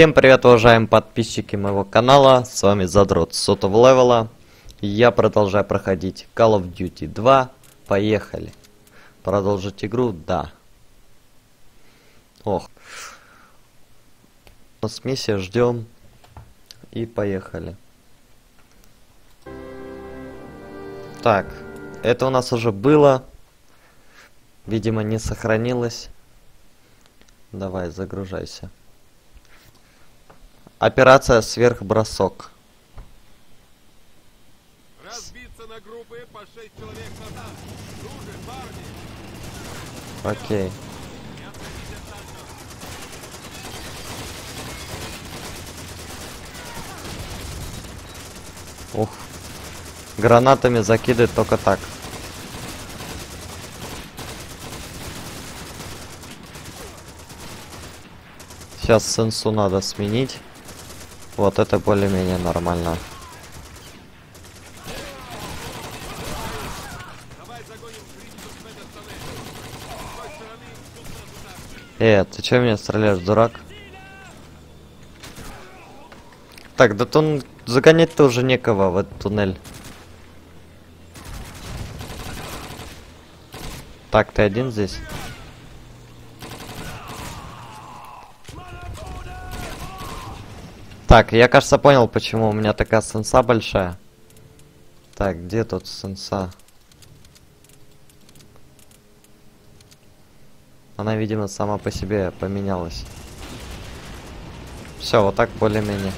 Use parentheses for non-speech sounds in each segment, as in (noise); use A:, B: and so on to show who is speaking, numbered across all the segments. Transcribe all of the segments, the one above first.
A: Всем привет, уважаемые подписчики моего канала, с вами Задрот сотого левела. Я продолжаю проходить Call of Duty 2, поехали. Продолжить игру? Да. Ох. У нас миссия, ждем. И поехали. Так, это у нас уже было. Видимо, не сохранилось. Давай, загружайся. Операция сверхбросок.
B: Разбиться на группы по 6 человек назад. Дружи, парни.
A: Окей. Ух. Гранатами закидывает только так. Сейчас сенсу надо сменить. Вот это более-менее нормально. Э, ты чё меня стреляешь, дурак? Так, да тун загонять-то уже некого в этот туннель. Так, ты один здесь? Так, я, кажется, понял, почему у меня такая сенса большая. Так, где тут сенса? Она, видимо, сама по себе поменялась. Все, вот так более-менее.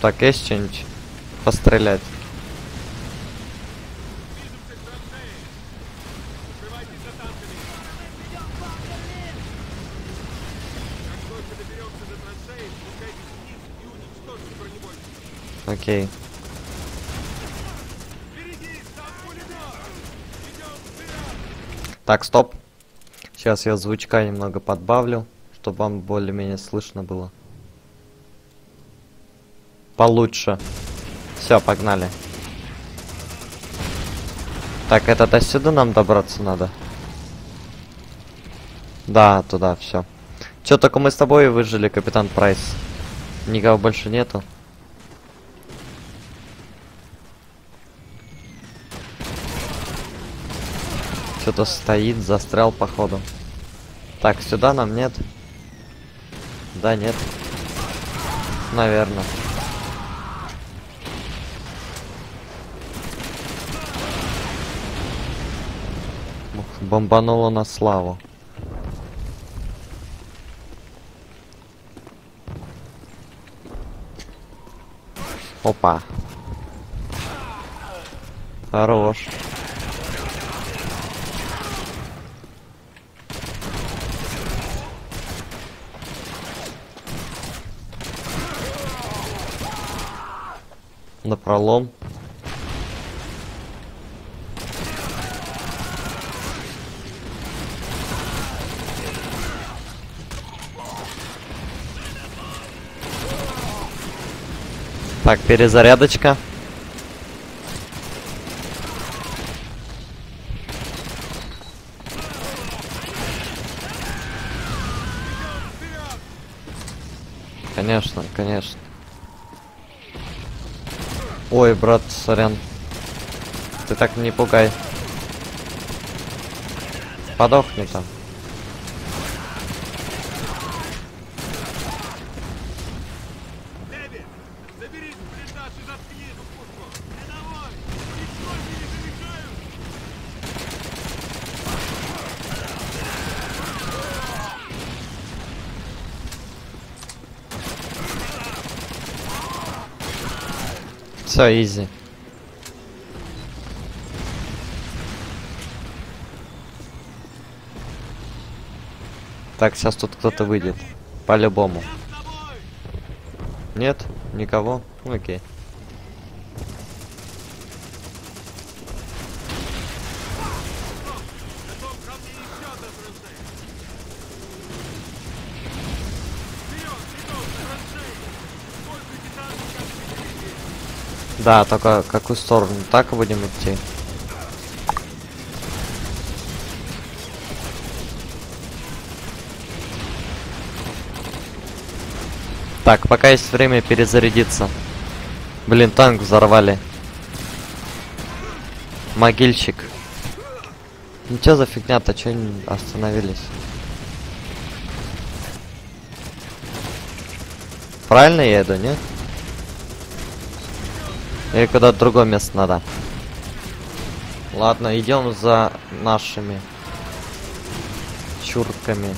A: Так, есть что-нибудь? Пострелять.
B: Укрывайтесь за танками. Как только доберемся до траншеи, спускайтесь вниз и уничтожьте бронебойщиков.
A: Окей. Так, стоп. Сейчас я звучка немного подбавлю, чтобы вам более-менее слышно было. Получше. Все, погнали. Так, это до сюда нам добраться надо. Да, туда, все. Че, только мы с тобой выжили, капитан Прайс. Никого больше нету. Что-то стоит, застрял походу. Так, сюда нам нет. Да, нет. Наверное. Бомбануло на славу. Опа. Хорош. На пролом. Так, перезарядочка. Конечно, конечно. Ой, брат, сорян. Ты так не пугай. Подохни там. Все, изи. Так, сейчас тут кто-то выйдет. По-любому. Нет? Никого? Окей. Да, только какую сторону? Так будем идти. Так, пока есть время перезарядиться. Блин, танк взорвали. Могильщик. Ну чё за фигня-то, чё не остановились? Правильно я еду, нет? Или куда-то другое место надо? Ладно, идем за нашими чурками.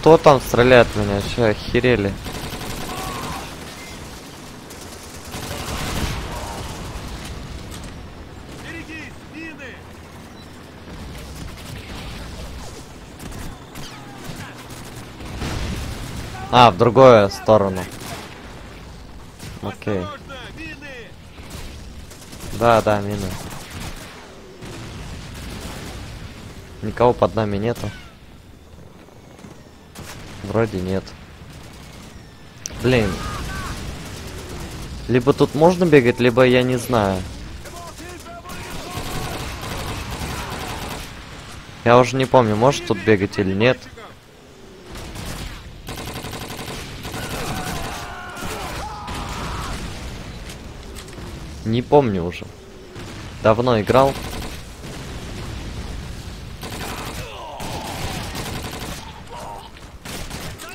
A: Кто там стреляет меня? Че, охерели? А, в другую сторону. Окей. Да, да, мины. Никого под нами нету. Вроде нет. Блин. Либо тут можно бегать, либо я не знаю. Я уже не помню, может тут бегать или нет. Не помню уже. Давно играл.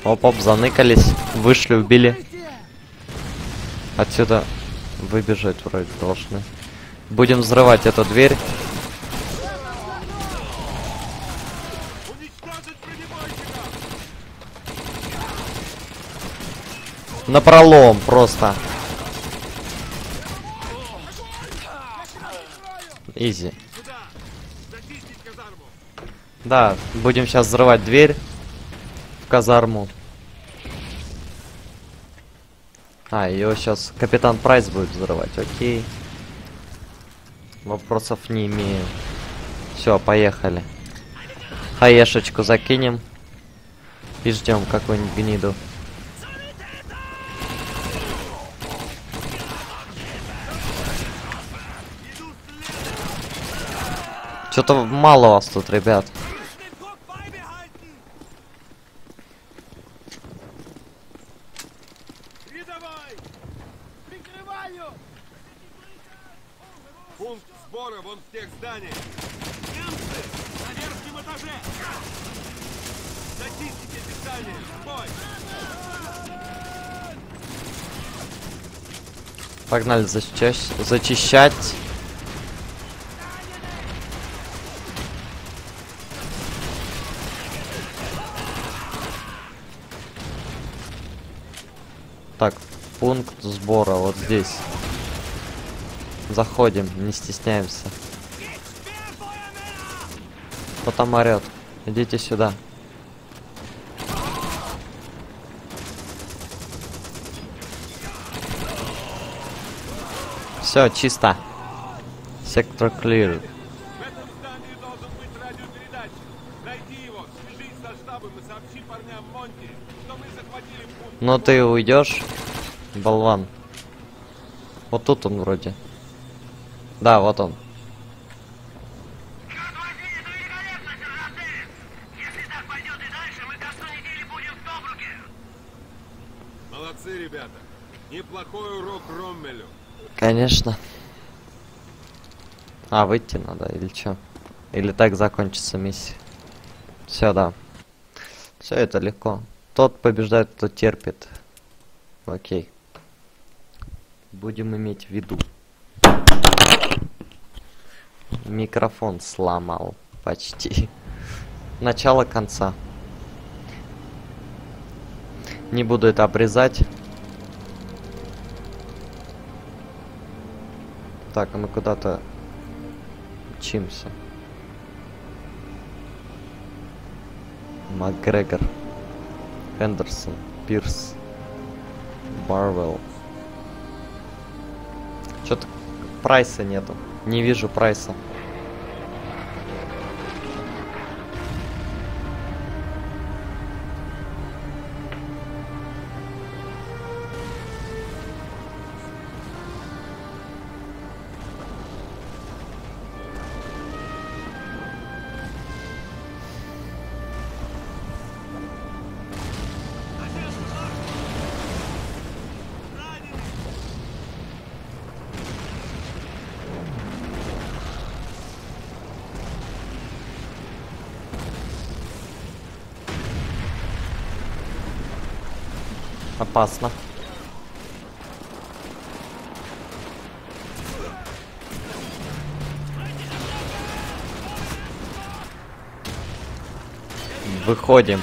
A: Оп-оп, заныкались. Вышли, убили. Отсюда выбежать вроде должны. Будем взрывать эту дверь. На пролом просто. Изи. Да, будем сейчас взрывать дверь в казарму. А, ее сейчас капитан Прайс будет взрывать, окей. Вопросов не имею. Все, поехали. Хаешечку закинем. И ждем какую-нибудь гниду. Что-то мало вас тут, ребят.
B: Den Druck beibehalten! Передавай! Прикрываю! Пункт сбора вон в тех зданиях. Немцы! На верхнем этаже! Зачистите эти здания! Бой!
A: Погнали зачищать. зачищать. Так, пункт сбора вот здесь. Заходим, не стесняемся. Кто там орет? Идите сюда. Все, чисто. Сектор clear.
B: В этом здании должен быть радиопередатчик. Найди его, свяжись со штабом и сообщи парням Монти, что мы
A: Ну ты уйдешь, болван. Вот тут он вроде. Да, вот он.
B: Молодцы, ребята. Неплохой урок Роммелю.
A: Конечно. А, выйти надо или что? Или так закончится миссия? Все, да. Все это легко. Тот побеждает, кто терпит. Окей. Будем иметь в виду. Микрофон сломал. Почти. Начало конца. Не буду это обрезать. Так, а мы куда-то мчимся. Макгрегор. Хендерсон, Пирс, Барвелл. Что-то прайса нету. Не вижу прайса. Опасно. Выходим.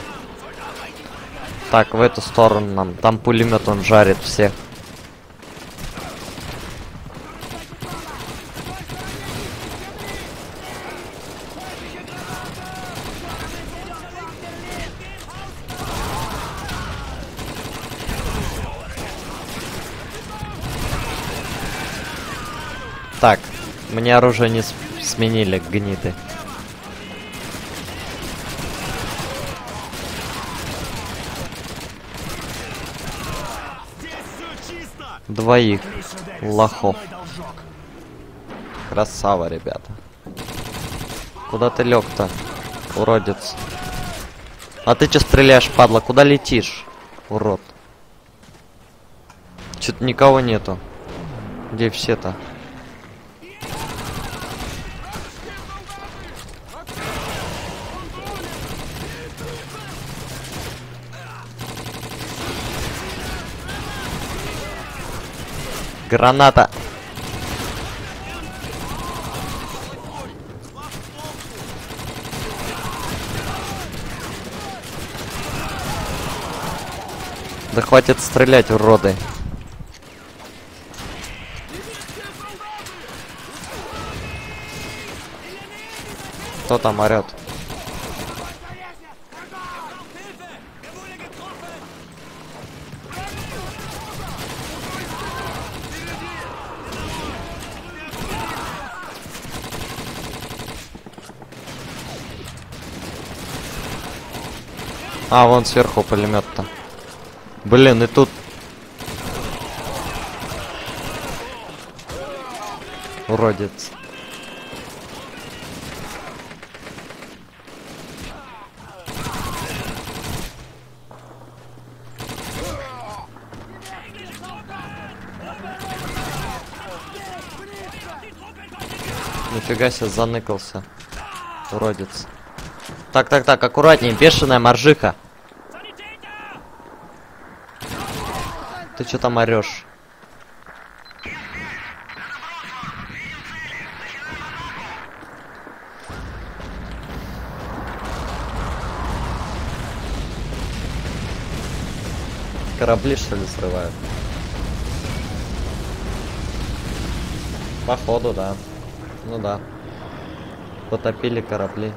A: Так, в эту сторону нам. Там пулемет, он жарит всех. Так, мне оружие не сменили, гниды. Двоих лохов. Красава, ребята. Куда ты лег-то, уродец? А ты че стреляешь, падла? Куда летишь, урод? Чё-то никого нету. Где все-то? Граната. Да хватит стрелять, уроды. Кто там орет? А, вон сверху пулемет-то. Блин, и тут... Уродец. Нифига себе заныкался. Уродец. Так, так, так, аккуратнее, бешеная моржиха. Ты что там орешь? Корабли что ли срывают? Походу, да. Ну да. Потопили корабли.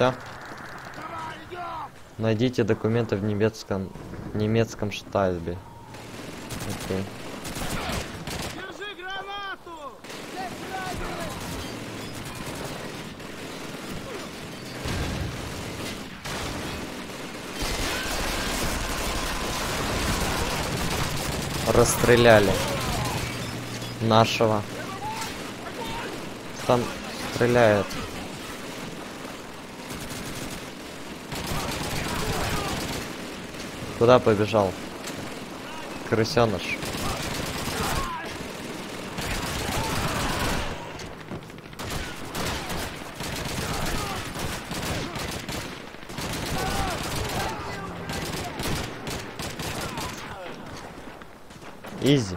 A: Все. Найдите документы в немецком немецком штабе. Окей.
B: Держи гранату!
A: Расстреляли нашего. Там стреляет. Куда побежал? Крысеныш. Изи.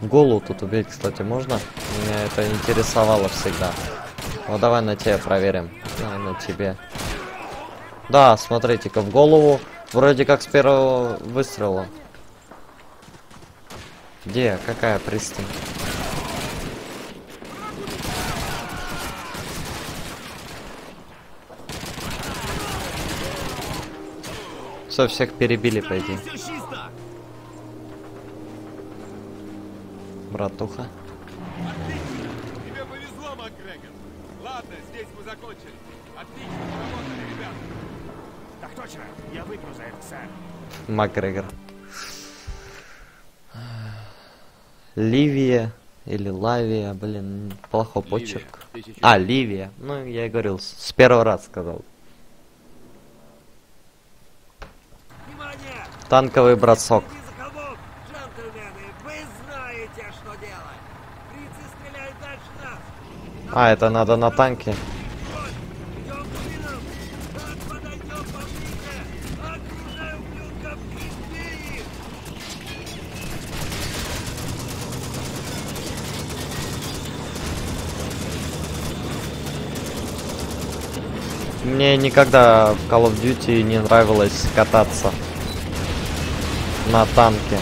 A: Голову тут убить, кстати, можно? Меня это интересовало всегда. Ну давай на тебе проверим. А, на тебе. Да, смотрите-ка, в голову вроде как с первого выстрела. Где? Какая пристань? Все, всех перебили,
B: пойди.
A: Братуха.
B: Ладно, здесь мы закончили. Отлично поработали, ребята.
C: Так точно. Я выпью за это, сэр.
A: Макгрегор. Ливия или Лавия, блин, плохой почерк. А, Ливия. Ну, я и говорил, с с первого раза сказал.
D: Внимание!
A: Танковый бросок.
D: Иди за холмом, джентльмены! Вы знаете, что делать! Фрицы стреляют дальше нас!
A: А, это надо на танке. Мне никогда в Call of Duty не нравилось кататься на танке.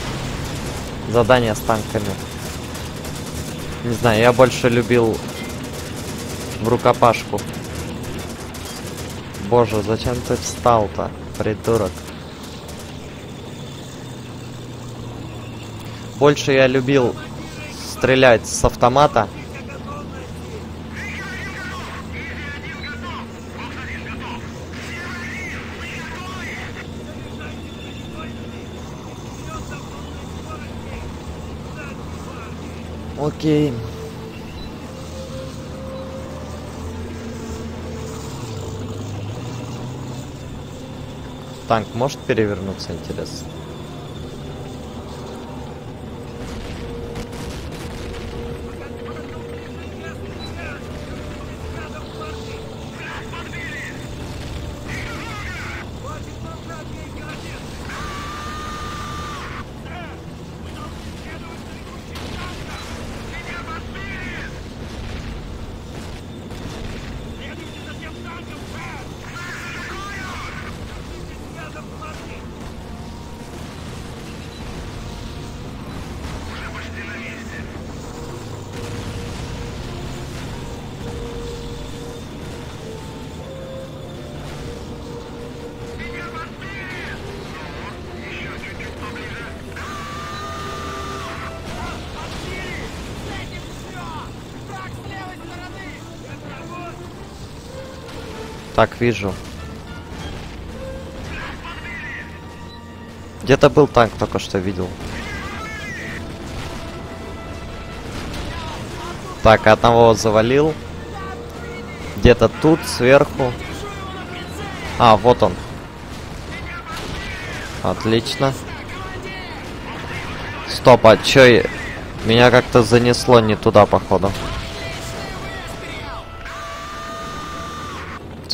A: Задания с танками. Не знаю, я больше любил в рукопашку. Боже, зачем ты встал-то, придурок? Больше я любил стрелять с автомата. Окей. Танк может перевернуться, интересно? Так, вижу. Где-то был танк, только что видел. Так, одного завалил. Где-то тут, сверху. А, вот он. Отлично. Стоп, а чё... Меня как-то занесло не туда, походу.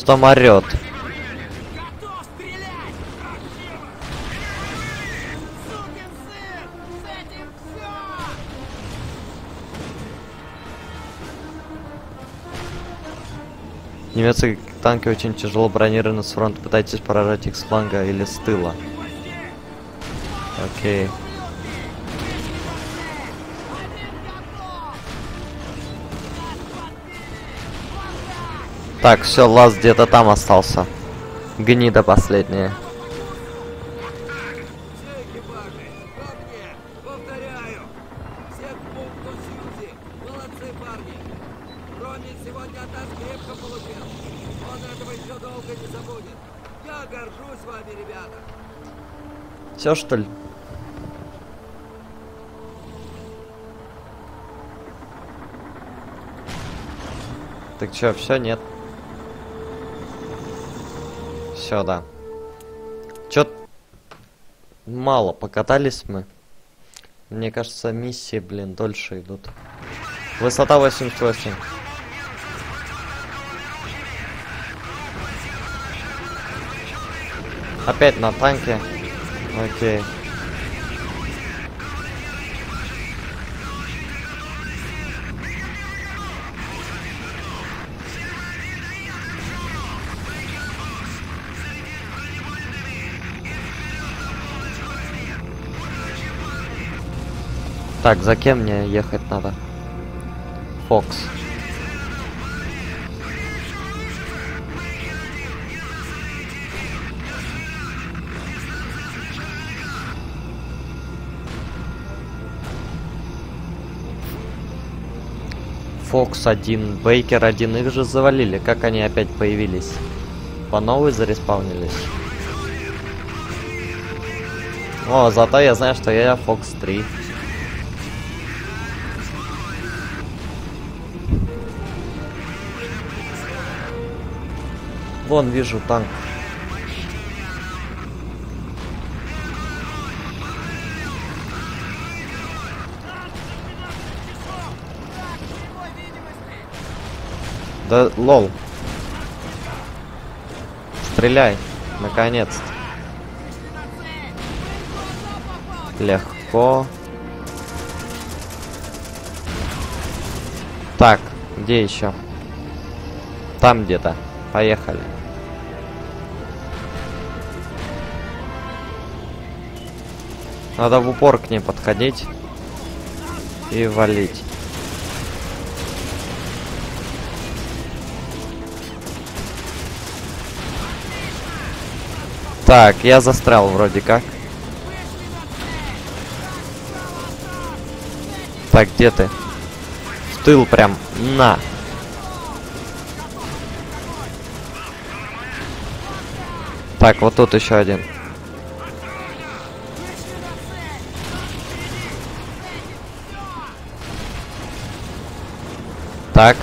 A: Там
D: все!
A: Немецкие танки очень тяжело бронированы с фронта. Пытайтесь поражать их с фланга или с тыла. Окей. Так, все, лаз где-то там остался. Гнида последняя.
D: Все
A: что ли? Так чё, все, нет? Все, да. Чё мало покатались мы. Мне кажется, миссии, блин, дольше идут. Высота 88. Опять на танке. Окей. Так, за кем мне ехать надо? Фокс. Фокс один, Бейкер один, их же завалили. Как они опять появились? По новой зареспаунились. О, зато я знаю, что я Фокс 3. Вон вижу танк. Да лол. Стреляй, наконец-то. Легко. Так, где еще? Там где-то. Поехали. Надо в упор к ней подходить и валить. Так, я застрял вроде как. Так, где ты? В тыл прям. На. Так, вот тут еще один. Так.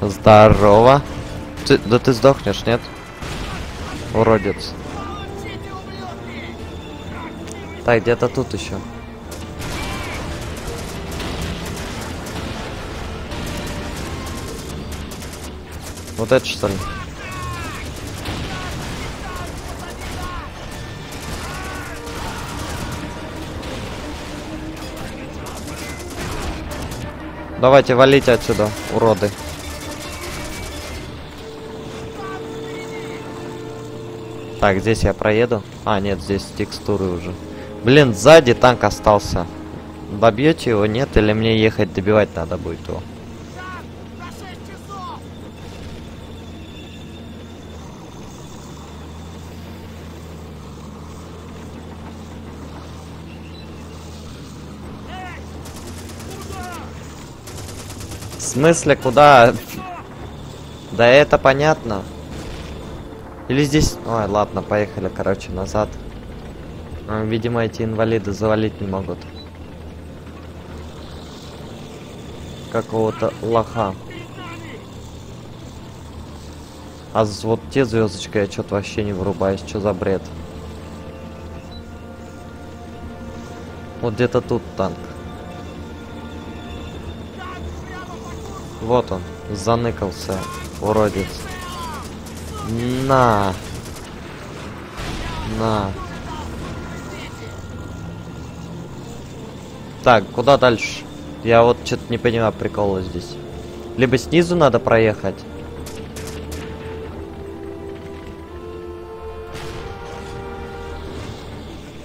A: Здорово. Ты, да ты сдохнешь, нет? Уродец. Так, где-то тут еще. Вот это что ли? Давайте валите отсюда, уроды. Так, здесь я проеду. А, нет, здесь текстуры уже. Блин, сзади танк остался. Добьете его, нет? Или мне ехать добивать надо будет его? Смысле, куда? Да это понятно. Или здесь... Ой, ладно, поехали, короче, назад. А, Видимо, эти инвалиды завалить не могут. Какого-то лоха. А вот те звездочки я что-то вообще не вырубаюсь. Что за бред? Вот где-то тут танк. Вот он, заныкался, уродец. На. На. Так, куда дальше? Я вот что-то не понимаю прикола здесь. Либо снизу надо проехать.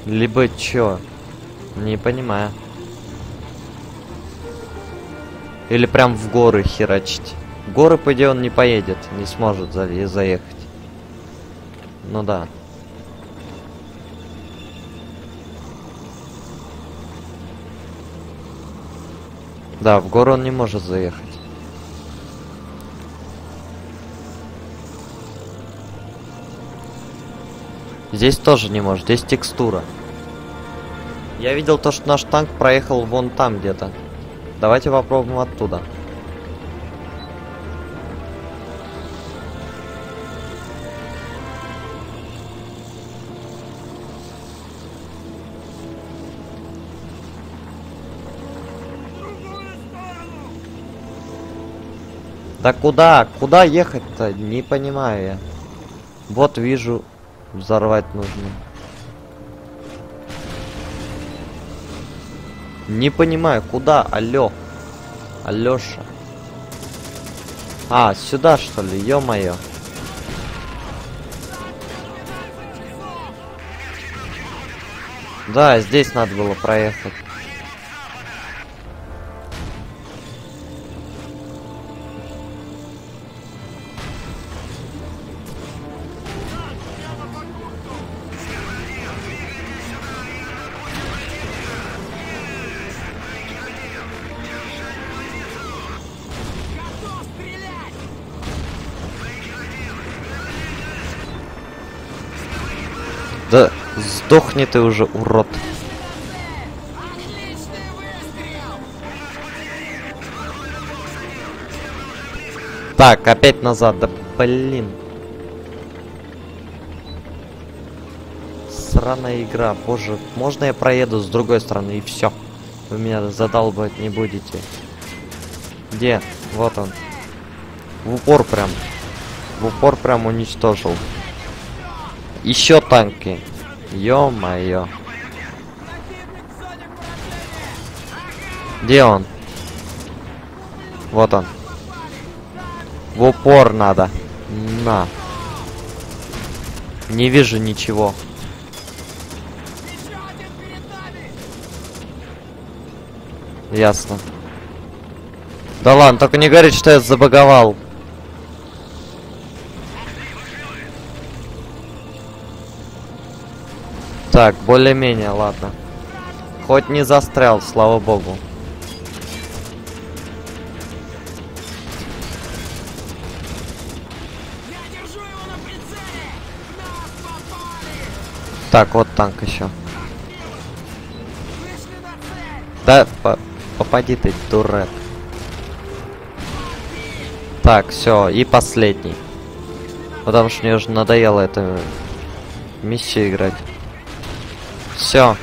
A: Либо чё? Не понимаю. Или прям в горы херачить. В горы, по идее, он не поедет, не сможет за- заехать. Ну да. Да, в гору он не может заехать. Здесь тоже не может, здесь текстура. Я видел то, что наш танк проехал вон там где-то. Давайте попробуем оттуда. Да куда? Куда ехать-то? Не понимаю я. Вот вижу, взорвать нужно. Не понимаю, куда? Алло. Алёша. А, сюда что ли? Ё-моё. Да, здесь надо было проехать. Сдохни ты уже, урод. Так, опять назад, да блин. Сраная игра, боже, можно я проеду с другой стороны и все. Вы меня задалбывать не будете. Где? Вот он. В упор прям. В упор прям уничтожил. Еще танки. Ё-моё. Где он? Вот он. В упор надо. На. Не вижу ничего. Ясно. Да ладно, только не говорит, что я забаговал. Так, более-менее, ладно. Хоть не застрял, слава богу. Так, вот танк еще. Да, по- попади ты, дурак. Так, все, и последний. Потому что мне уже надоело эту миссию играть. Все.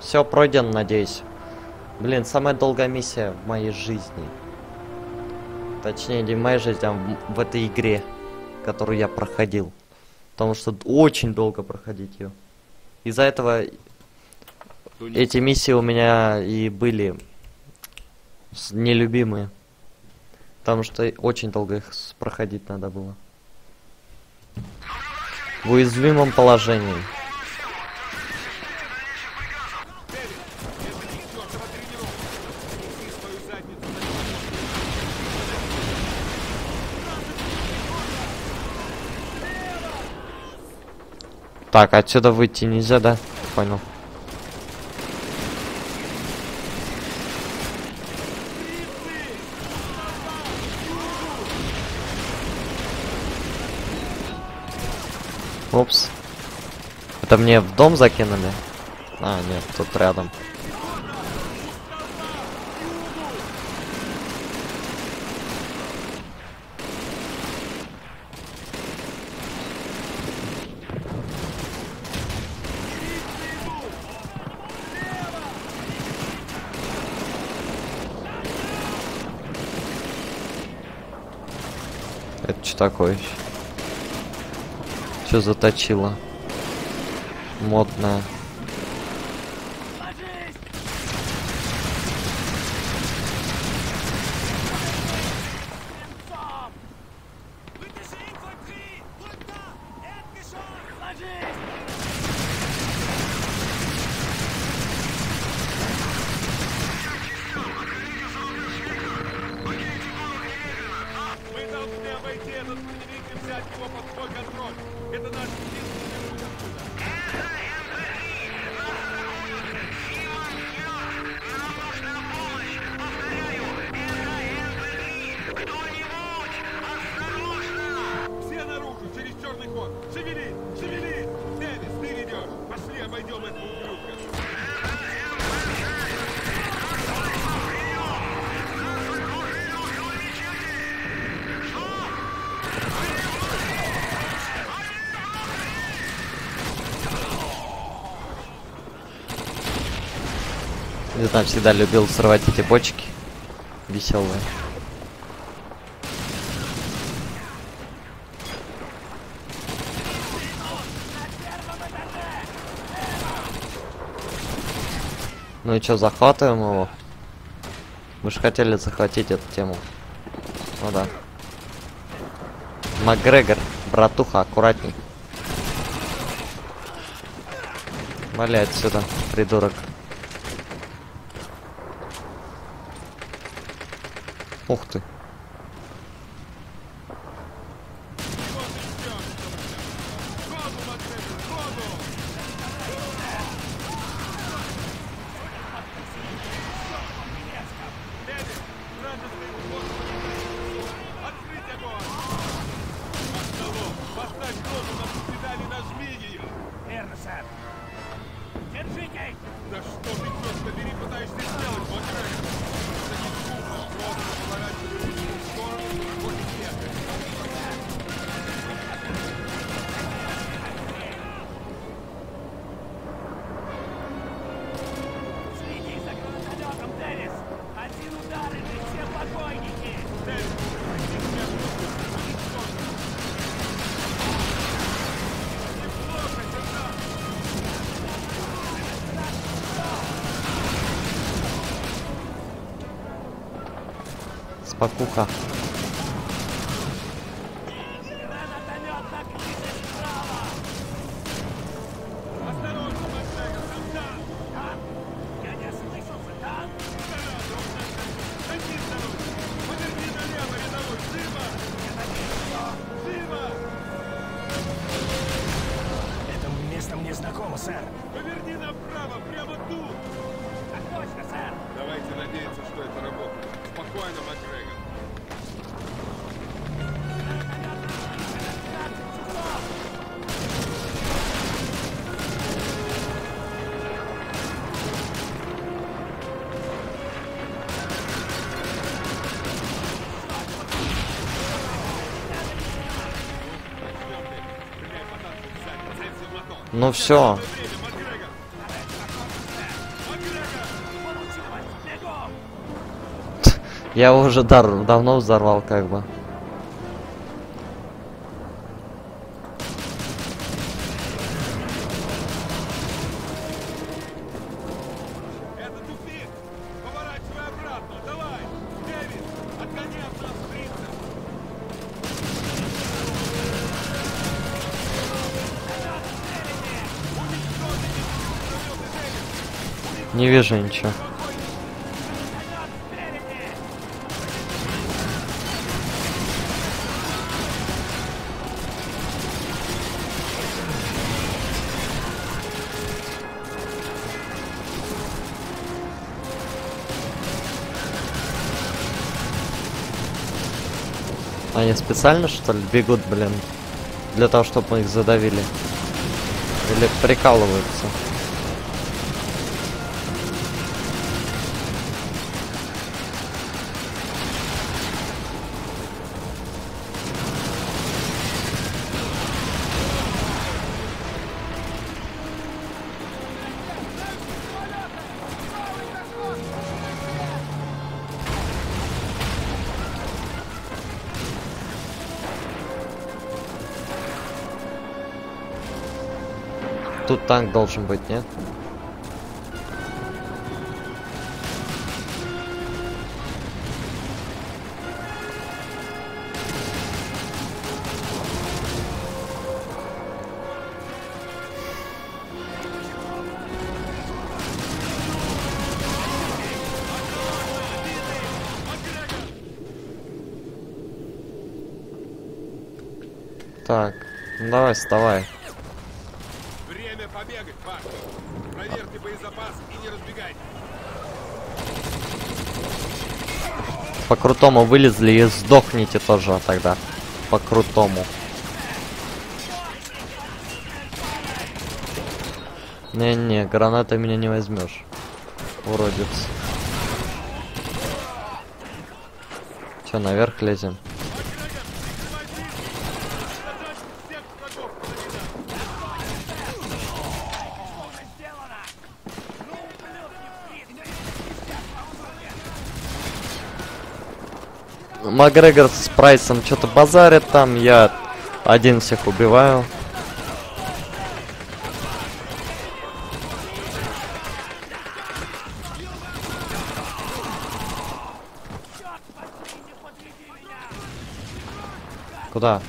A: Все пройден, надеюсь. Блин, самая долгая миссия в моей жизни. Точнее, не в моей жизни, а в, в этой игре, которую я проходил. Потому что очень долго проходить ее. Из-за этого эти миссии у меня и были нелюбимые. Потому что очень долго их проходить надо было. В уязвимом положении. Так, отсюда выйти нельзя, да? Понял. Опс. Это мне в дом закинули? А, нет, тут рядом. Это что такое? Что заточило? Модная. Всегда любил срывать эти бочки. Веселые. Ну и что, захватываем его? Мы же хотели захватить эту тему. Ну да. Макгрегор, братуха, аккуратней. Валяй отсюда, придурок. Ух ты.
B: pakucha.
A: Ну все. (laughs) Я уже дар давно взорвал, как бы. Вижу ничего. Они специально, что ли, бегут, блин? Для того, чтобы мы их задавили? Или прикалываются? Тут танк должен быть, нет? Так, ну давай, вставай.
B: Время побегать, парни! Проверьте боезапас и не разбегайтесь!
A: По крутому вылезли и сдохните тоже тогда. По крутому. Не-не, граната меня не возьмешь. Уродец. Че, наверх лезем?
B: Макгрегор, прикрывай принца! Задать всех врагов позади нас!
C: Сделано! Ну, ублюдки, блин!
A: Макгрегор с Прайсом что-то базарят там, я один всех убиваю. Куда?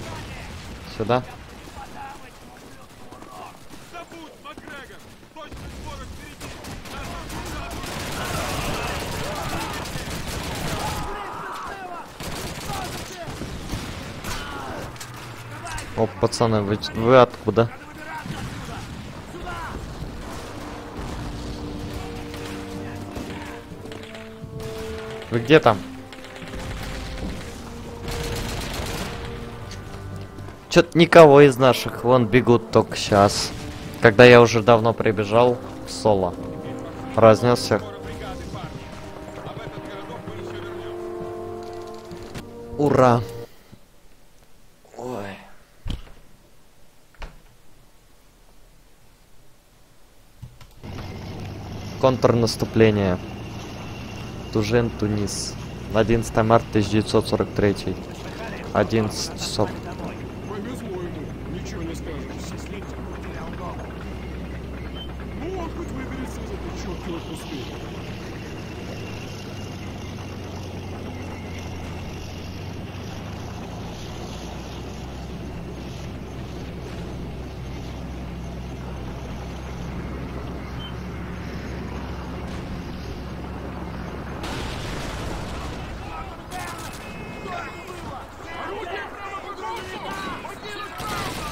A: Сюда?
B: Забудь, Макгрегор! Точно скоро впереди! Нас
A: Оп, пацаны, вы, вы откуда? Вы где там? Чё-то никого из наших, вон бегут только сейчас. Когда я уже давно прибежал в соло. Разнес всех.
B: бригады, парни. А в этот городок мы еще вернемся.
A: Ура! Ой. Контрнаступление. Тужен, Тунис. 11 марта 1943. 11 часов.
E: Повезло ему, ничего не скажешь. Ну, он хоть выберется из этой чертовой пустыни.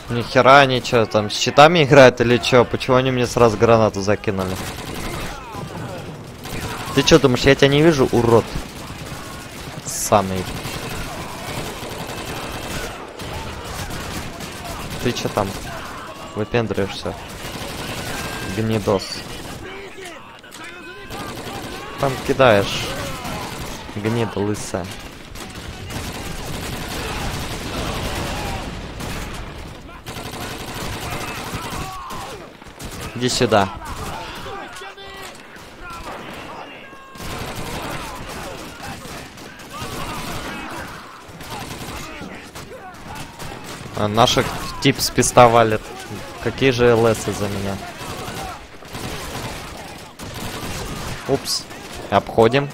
A: Ни хера они чё там с щитами играют или чё? Почему они мне сразу гранату закинули? Ты чё думаешь, я тебя не вижу, урод? Самый. Ты чё там? Выпендриваешься? Гнидос. Там кидаешь. Гнида лысая. Иди сюда. А наших тип спистовали. Какие же ЛС за меня? Упс. Обходим.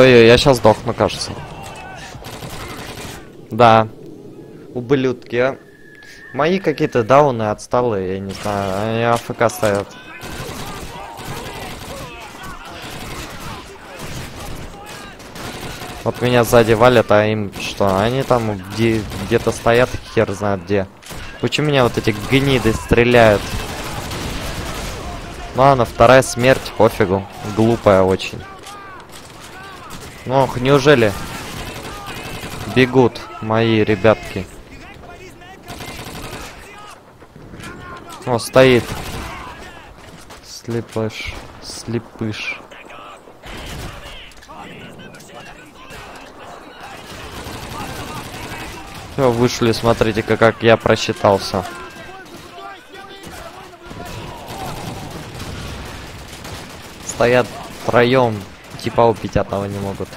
A: Ой, я сейчас сдохну, кажется. Да. Ублюдки, а. Мои какие-то дауны отсталые, я не знаю. Они АФК стоят. Вот меня сзади валят, а им что? Они там где- где-то стоят, хер знает где. Почему меня вот эти гниды стреляют? Ну ладно, вторая смерть, пофигу. Глупая очень. Ох, неужели бегут мои ребятки? О, стоит. Слепыш. Слепыш. Все, вышли, смотрите-ка, как я просчитался. Стоят втроем, типа убить одного не могут.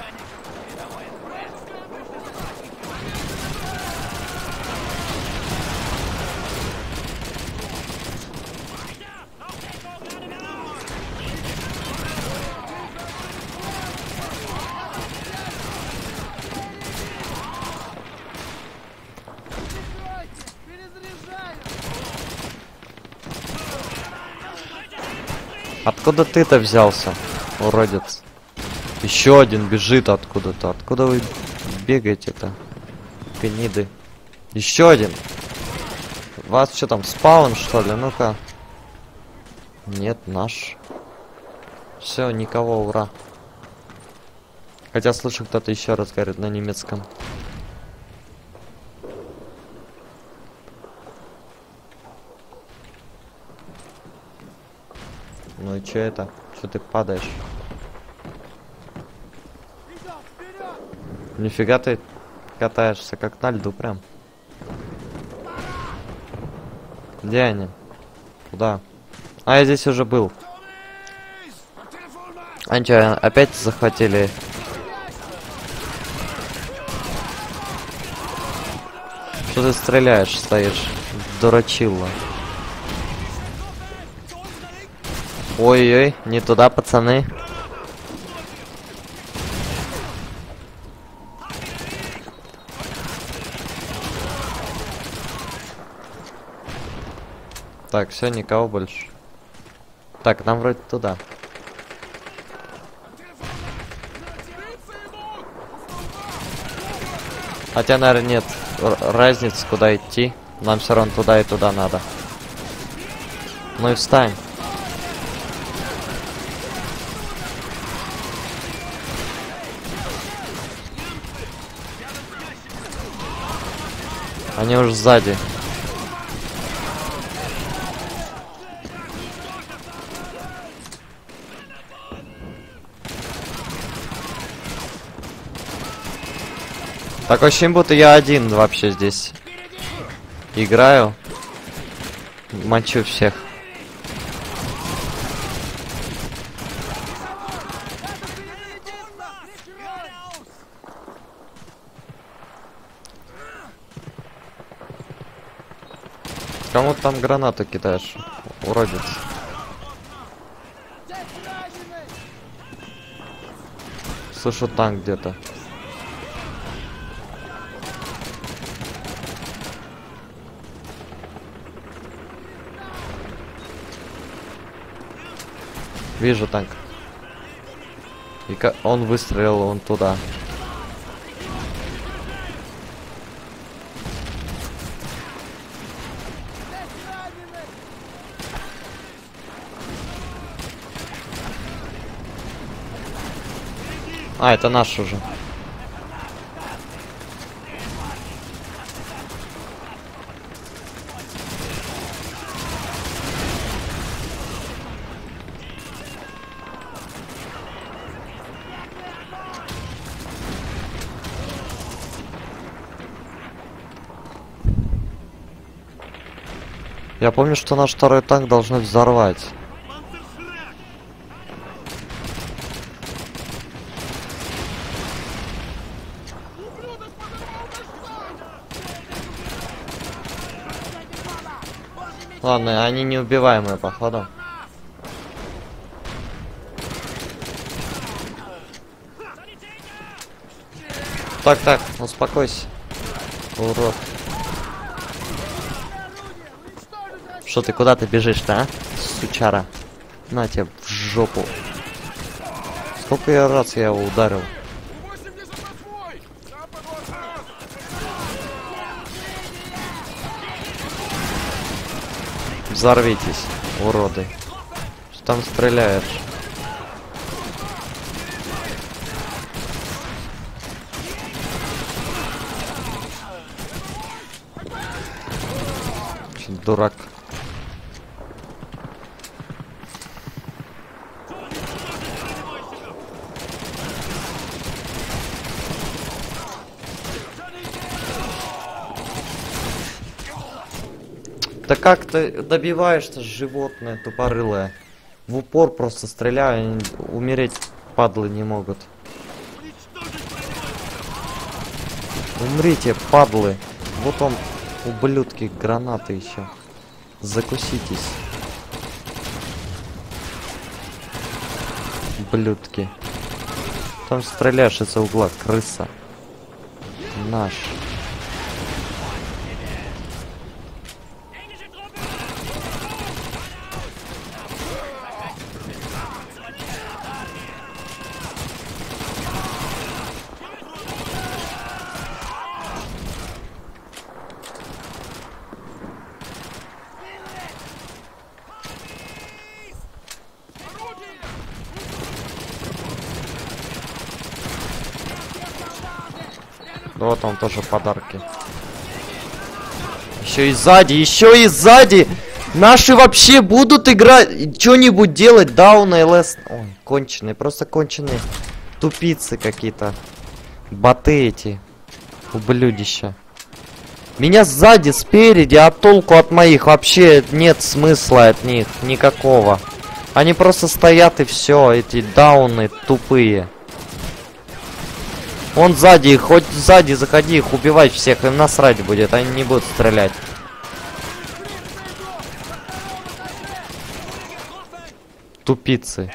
A: Откуда ты-то взялся, уродец? Еще один бежит откуда-то. Откуда вы бегаете-то? Гниды. Еще один. Вас что там, спаун, что ли? Ну-ка. Нет, наш. Все, никого, ура. Хотя слышу, кто-то еще раз говорит на немецком. Ну и че это? Что ты падаешь? Нифига ты катаешься как на льду прям. Где они? Куда? А, я здесь уже был. Они что, опять захватили? Что ты стреляешь, стоишь? Дурачило. Ой-ой, не туда, пацаны. Так, все, никого больше. Так, нам вроде туда. Хотя, наверное, нет разницы, куда идти. Нам все равно туда и туда надо. Ну и встань. Они уже сзади. Так ощущение, будто я один вообще здесь играю. Мочу всех. Кому там гранату кидаешь? Уродец. Слышу танк где-то. Вижу танк. И он выстрелил он туда. А, это наш уже. Я помню, что наш второй танк должны взорвать. Ладно, они неубиваемые, походу. Так, так, успокойся. Урод. Что ты куда ты бежишь-то, а? Сучара. На тебе в жопу. Сколько я раз я его ударил?
B: 88! Да, подводка!
A: Взорвитесь, уроды. Что там стреляешь? Дурак. Да как ты добиваешься, животное тупорылое? В упор просто стреляю, умереть падлы не могут. Умрите, падлы. Вот он, ублюдки, гранаты еще. Закуситесь. Ублюдки. Там стреляешь из-за угла, крыса. Наш. Да вот он тоже подарки. Еще и сзади, еще и сзади! Наши вообще будут играть, что-нибудь делать, даун ЛС. Ой, конченые, просто конченые. Тупицы какие-то. Боты эти. Ублюдища. Меня сзади, спереди, а толку от моих вообще нет смысла от них, никакого. Они просто стоят и все, эти дауны тупые. Он сзади, хоть сзади заходи, их убивать всех, им насрать будет, они не будут стрелять. Тупицы.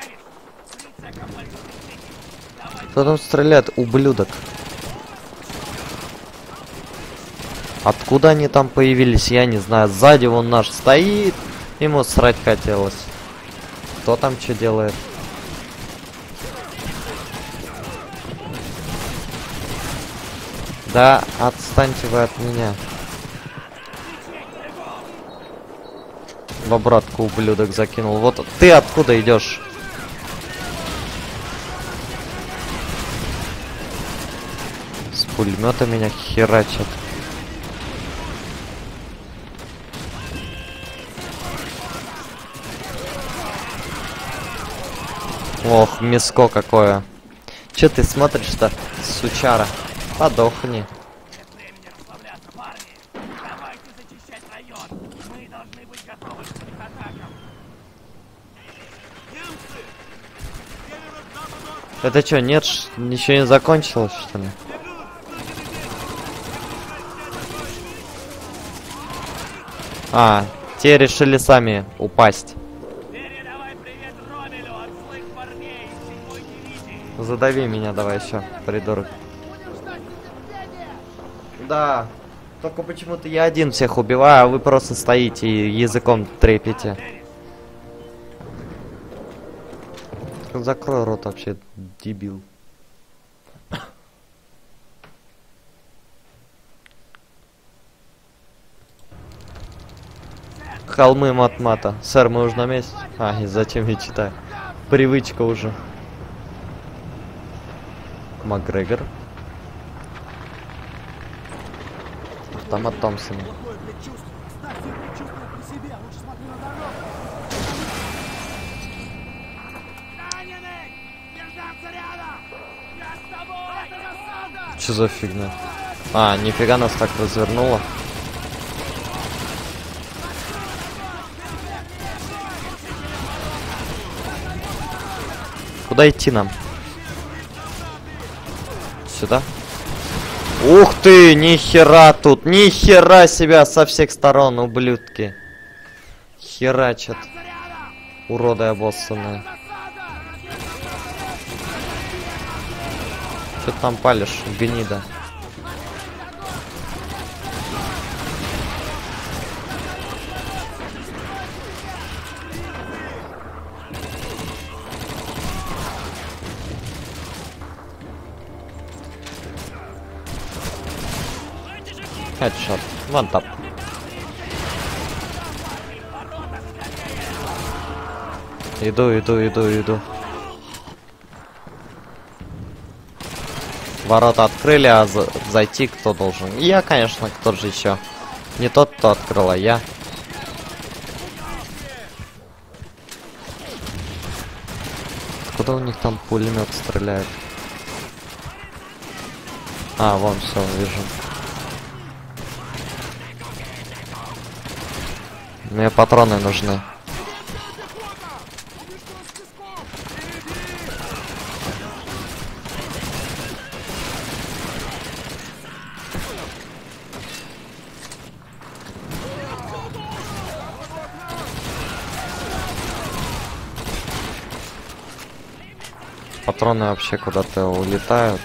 A: Кто там стреляет? Ублюдок. Откуда они там появились, я не знаю. Сзади вон наш стоит. Ему срать хотелось. Кто там что делает? Да отстаньте вы от меня. В обратку ублюдок закинул. Вот ты откуда идешь? С пулемета меня херачат. Ох, миско какое. Че ты смотришь-то, сучара? Подохни. Это что, нет, ничего не закончилось, что ли? А, те решили сами упасть. Задави меня давай еще, придурок. Да. Только почему-то я один всех убиваю, а вы просто стоите и языком трепите. Закрой рот вообще, дебил. Холмы мат-мата. Сэр, мы уже на месте? А, и зачем я читаю? Привычка уже. Макгрегор. Автомат Томпсон.
C: Раненый! Держаться рядом! Я с тобой! Это засада!
A: Что за фигня? А, нифига нас так развернуло. Куда идти нам? Сюда? Ух ты, ни хера тут, ни хера себя со всех сторон, ублюдки. Херачат. Уроды обоссанные. Что там палишь, гнида? Хедшот. Вон тап. Иду, иду, иду, иду. Ворота открыли, а за- зайти кто должен? Я, конечно, кто же еще? Не тот, кто открыл, а я. Куда у них там пулемет стреляет? А, вон все, вижу. Мне патроны нужны. Патроны вообще куда-то улетают.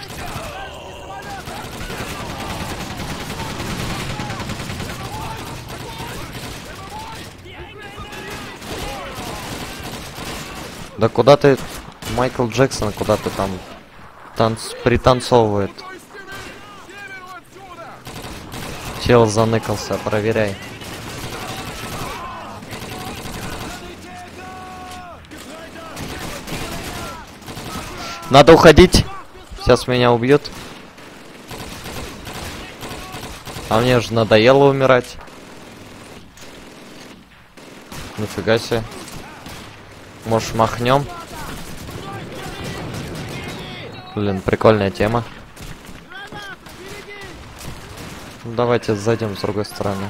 A: Да куда ты, Майкл Джексон, куда ты там танц... пританцовывает? Чел заныкался, проверяй. Надо уходить. Сейчас меня убьют. А мне же надоело умирать. Нифига себе. Может махнем? Блин, прикольная тема. Ну, Давайте зайдем с другой стороны.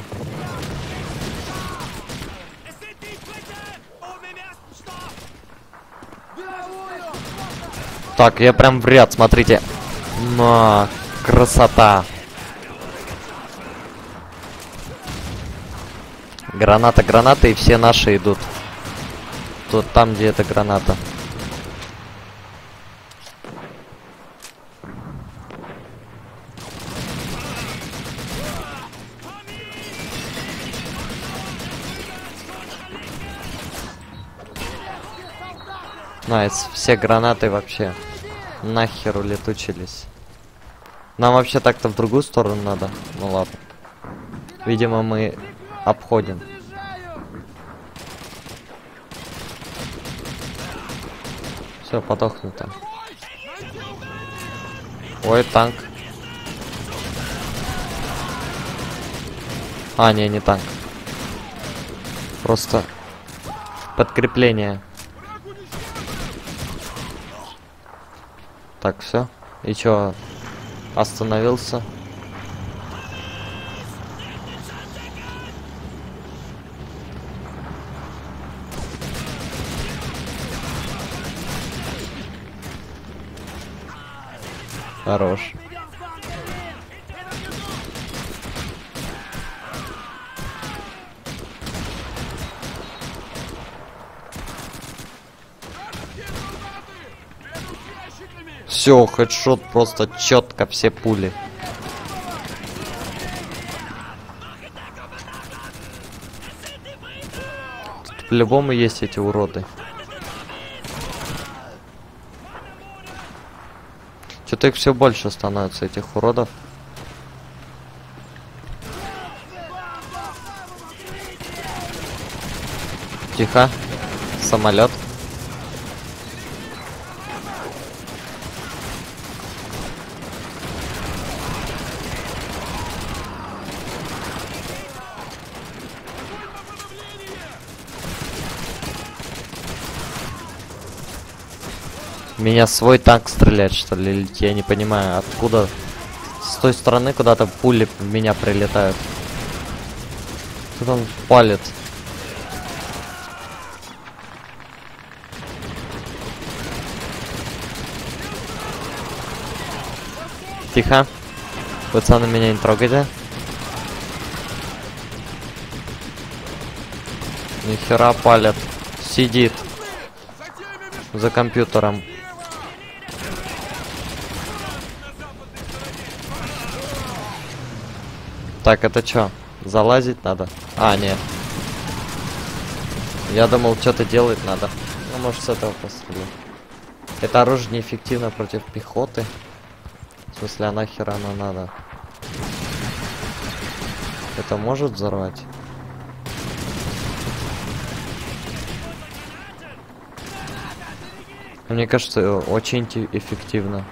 A: Так, я прям в ряд, смотрите. На, красота. Граната, граната, и все наши идут. Тут там, где эта граната. Nice, все гранаты вообще нахер улетучились. Нам вообще так-то в другую сторону надо. Ну ладно. Видимо, мы обходим. Все, подохну там. Ой, танк. А, не, не танк. Просто подкрепление. Так, все. И чё? Остановился. Хорош. Все, хедшот просто четко все пули. Тут по-любому есть эти уроды. Что-то их все больше становится, этих уродов. Тихо. Самолет. Меня свой танк стреляет, что ли? Я не понимаю, откуда с той стороны куда-то пули в меня прилетают. Кто там палит? Тихо. Пацаны, меня не трогайте. Нихера палят. Сидит за компьютером. Так, это что? Залазить надо? А, нет. Я думал, что-то делать надо. Ну, может, с этого пострелю. Это оружие неэффективно против пехоты. В смысле, а нахер оно надо? Это может взорвать? Мне кажется, очень те- эффективно.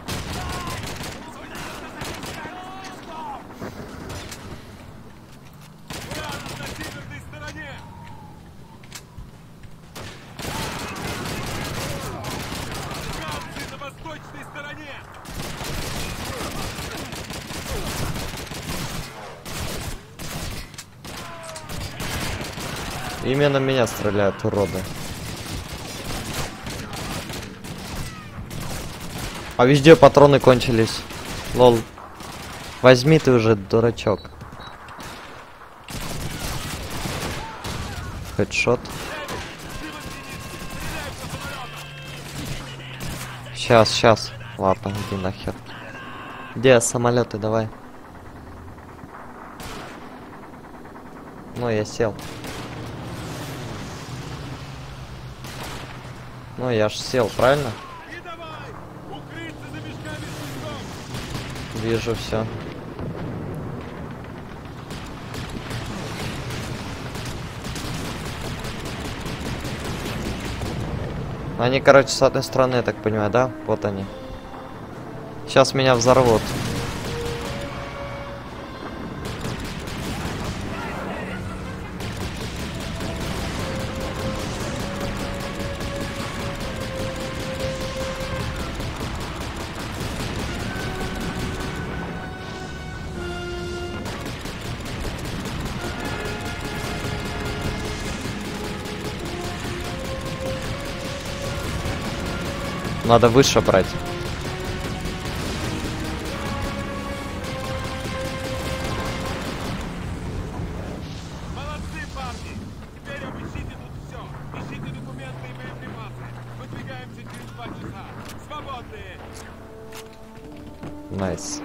A: Именно меня стреляют уроды. А везде патроны кончились. Лол. Возьми ты уже, дурачок. Хедшот. Сейчас, сейчас. Ладно, иди нахер. Где самолеты, давай. Ну, я сел. Ну, я ж сел, правильно? Вижу все. Они, короче, с одной стороны, я так понимаю, да? Вот они. Сейчас меня взорвут.
B: Через два часа. Свободные!
A: Nice.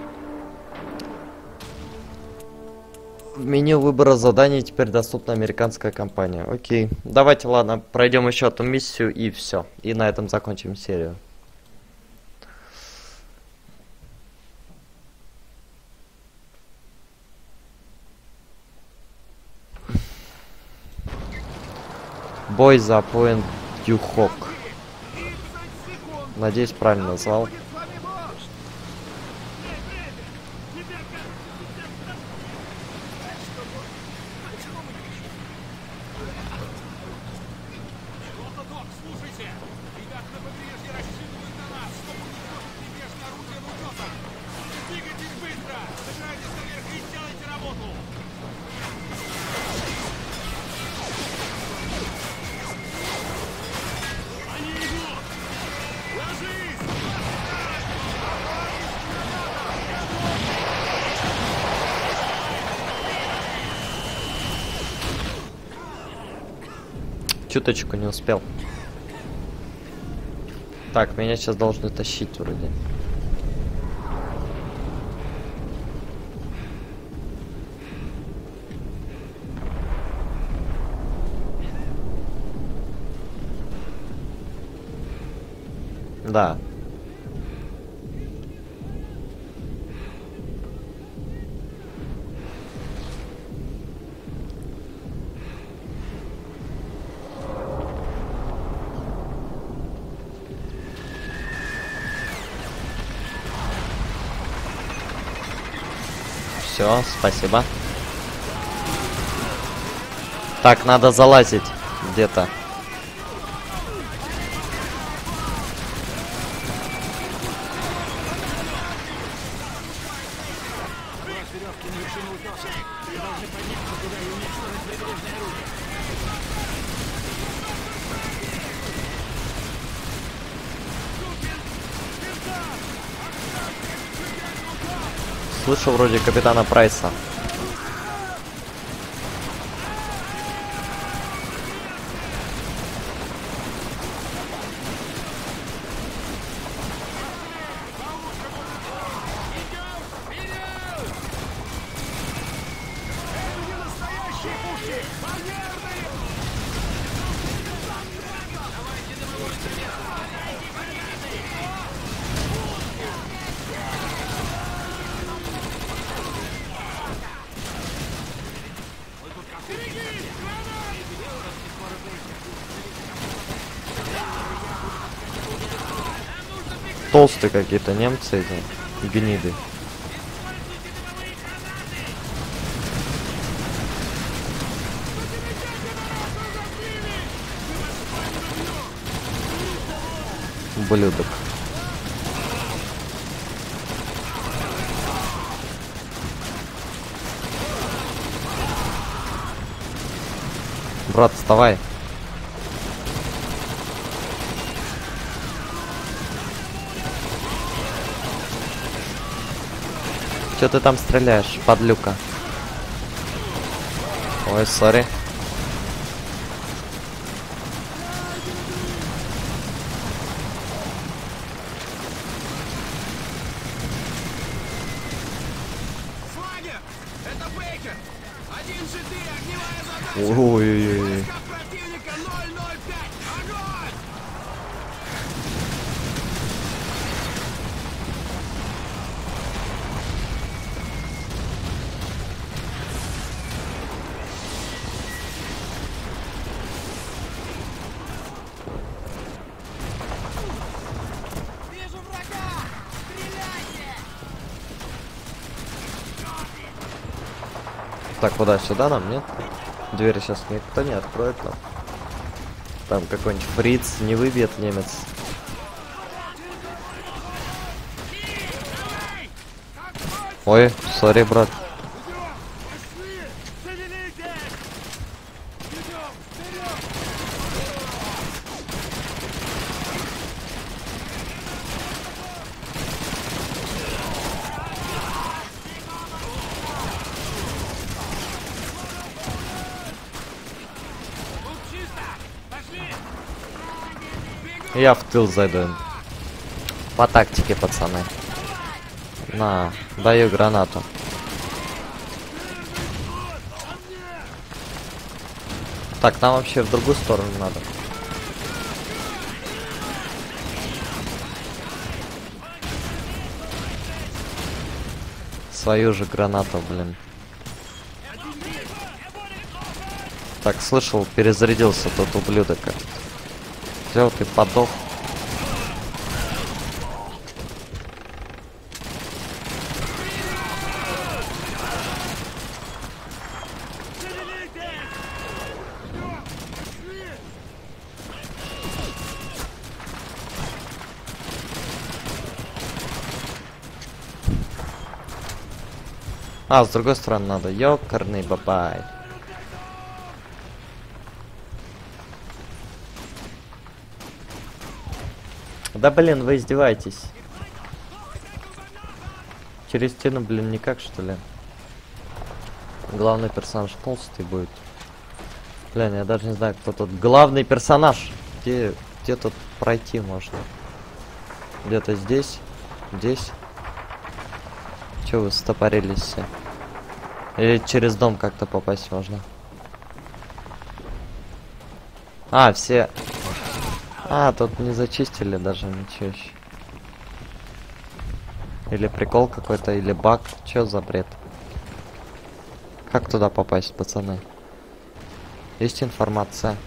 A: В меню выбора заданий теперь доступна американская кампания. Окей. Давайте, ладно, пройдем еще одну миссию и все. И на этом закончим серию.
B: Бой за поинт Дюхок. Надеюсь, правильно назвал. Чуточку не успел. Так, меня сейчас должны тащить вроде. Да. Все, спасибо. Так, надо залазить где-то. Вроде капитана Прайса. Толстые какие-то немцы эти, гниды. Ублюдок. Брат, вставай. Че ты там стреляешь, подлюка? Ой, сори. Ой-ой-ой. Так, куда? Сюда нам, нет? Двери сейчас никто не откроет нам. Там какой-нибудь фриц не выбьет немец. Ой, сори, брат.
A: Пошли! Шевелитесь! Идем! Вперед! Тут чисто! Пошли!
B: Я в тыл зайду. По тактике, пацаны. На, даю гранату. Так, нам вообще в другую сторону надо. Свою же гранату, блин.
A: Так, слышал, перезарядился тот ублюдок. Все, ты подох. А, с другой стороны надо. Ёкарный бабай. Да блин, вы издеваетесь. Через стену, блин, никак что ли? Главный персонаж толстый будет. Блин, я даже не знаю, кто тут главный персонаж. Где, где тут пройти можно? Где-то здесь? Здесь? Че вы стопорились все? Или через дом как-то попасть можно? А, все... А, тут не зачистили даже ничего еще. Или прикол какой-то, или баг. Чё за бред? Как туда попасть, пацаны? Есть информация?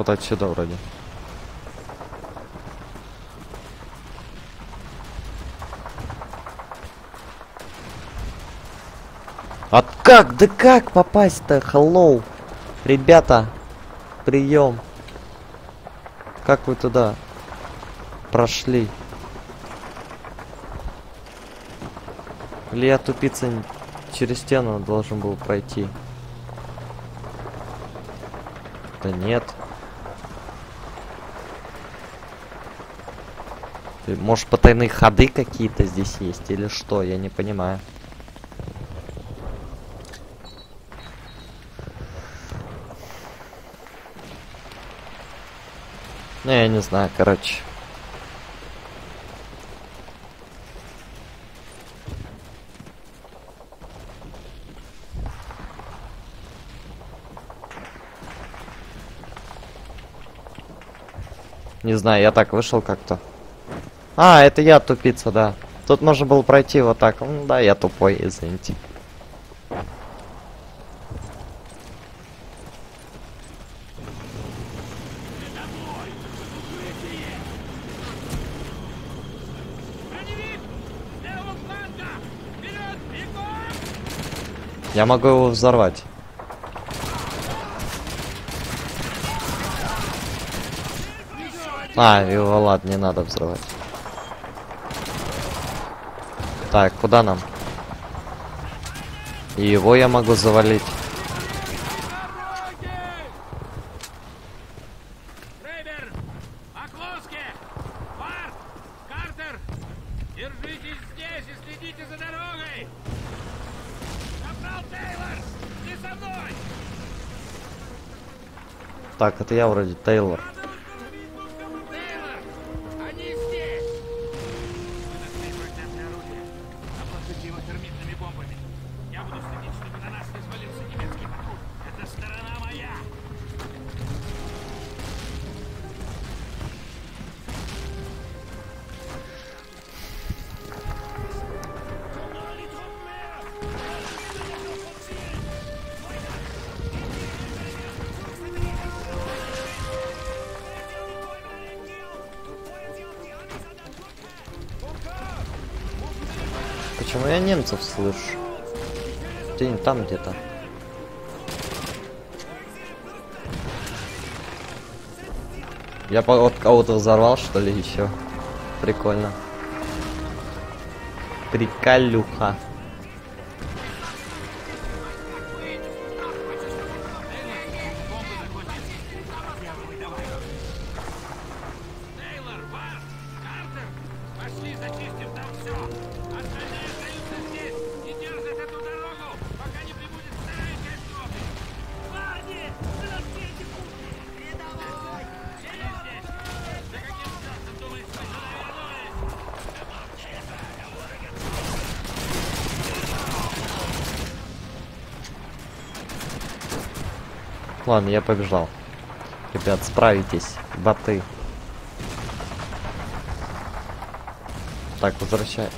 A: Вот отсюда вроде. А как? Да как попасть-то? Hello. Ребята. Прием. Как вы туда прошли? Или я тупица через стену должен был пройти? Да нет. Может потайные ходы какие-то здесь есть или что? Я не понимаю. Ну, я не знаю, короче. Не знаю, я так вышел как-то. А, это я тупица, да. Тут можно было пройти вот так. Ну да, я тупой, извините. Я могу его взорвать. А, его ладно, не надо взрывать. Так, куда нам? И его я могу завалить. Так, это я вроде. Тейлор! Слышу? Ты не там где-то. Я по- вот кого-то взорвал, что ли, еще. Прикольно. Приколюха. Ладно, я побежал. Ребят, справитесь, боты. Так, возвращай.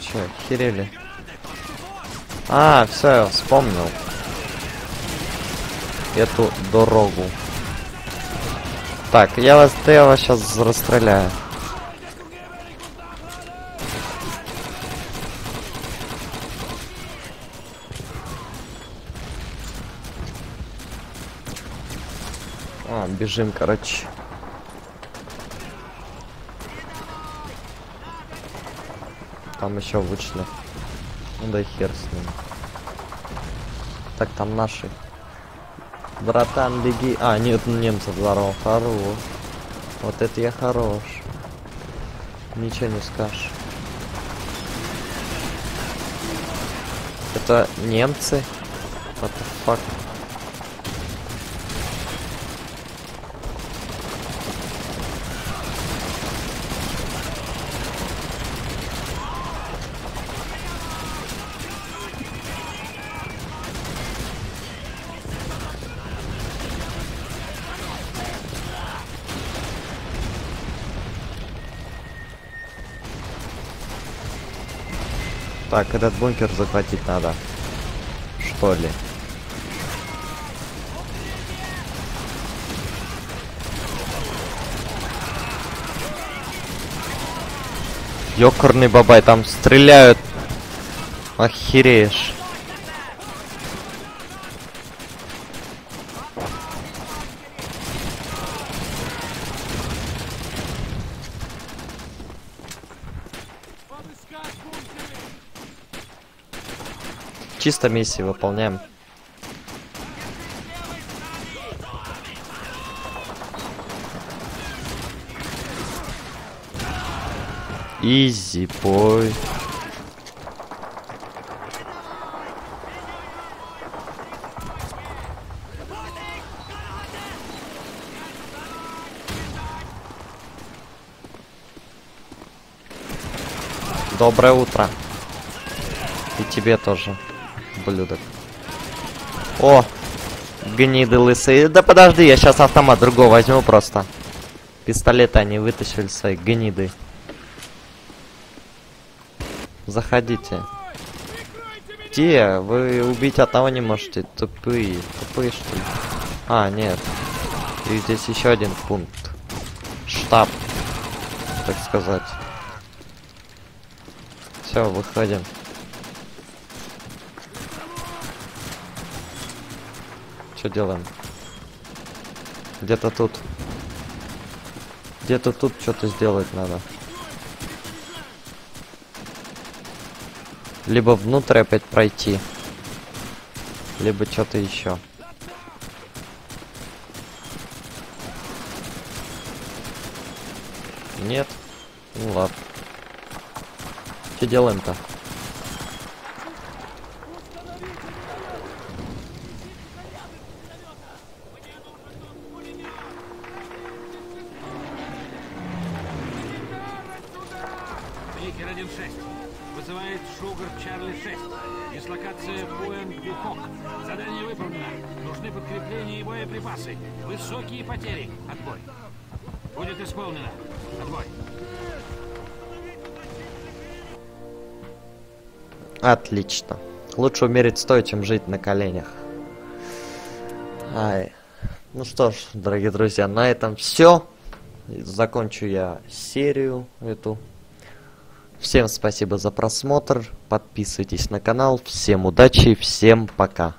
A: Че, охерели? А, все, вспомнил. Эту дорогу. Так, я вас, я вас сейчас расстреляю. А, бежим, короче. Там еще вышли. Ну да хер с ним. Так, там наши. Братан, беги. А, нет, немцев здорово. Хорош. Вот это я хорош. Ничего не скажешь. Это немцы? What the fuck? Так, этот бункер захватить надо. Что ли? Ёкарный бабай, там стреляют. Охереешь. Чисто миссии выполняем. Изи бой. Доброе утро. И тебе тоже, блюдок. О, гниды лысые. Да подожди, я сейчас автомат другого возьму просто. Пистолеты они вытащили свои гниды. Заходите. Где? Вы убить одного не можете. Тупые. Тупые что ли? А, нет. И здесь еще один пункт. Штаб. Так сказать. Все, выходим. Что делаем? Где-то тут. Где-то тут что-то сделать надо. Либо внутрь опять пройти. Либо что-то еще. Нет? Ну ладно. Что делаем-то? Лучше умереть стоя, чем жить на коленях. Ай. Ну что ж, дорогие друзья, на этом все. Закончу я серию эту. Всем спасибо за просмотр. Подписывайтесь на канал. Всем удачи, всем пока.